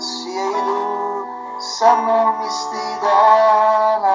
Sieiro, Samu Mistidana.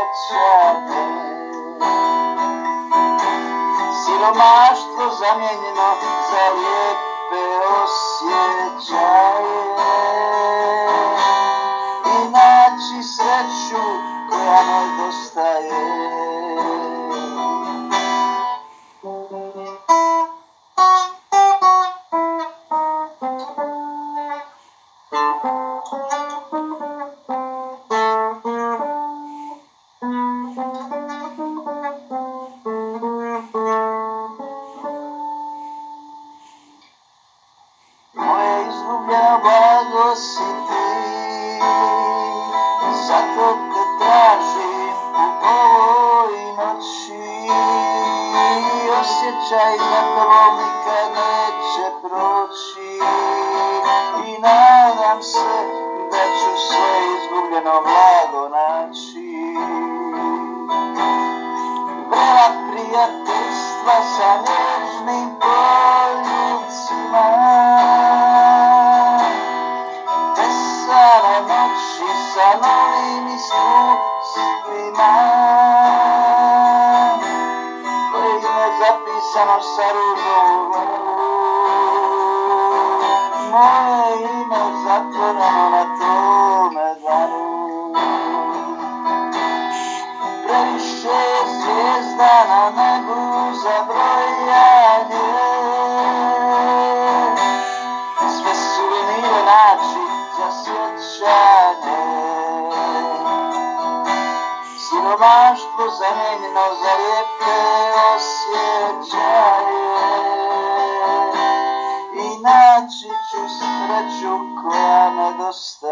potřeby. Siromáštvo zaměněno za lid byl. Moje izgubljeno blago si ti. Zato te tražim u ovoj noći. Osjećaj za tobom nikad neće proći. I nadam se da ću sve izgubljeno blago naći. Vrela prijateljstva sa nježnim poljubcima Salome mismo sprima Pojďme zapísanou sarunou Moje jméno zakonávat zemljino za lijepe osjećaje. Inači ću sreću koja nedostaje.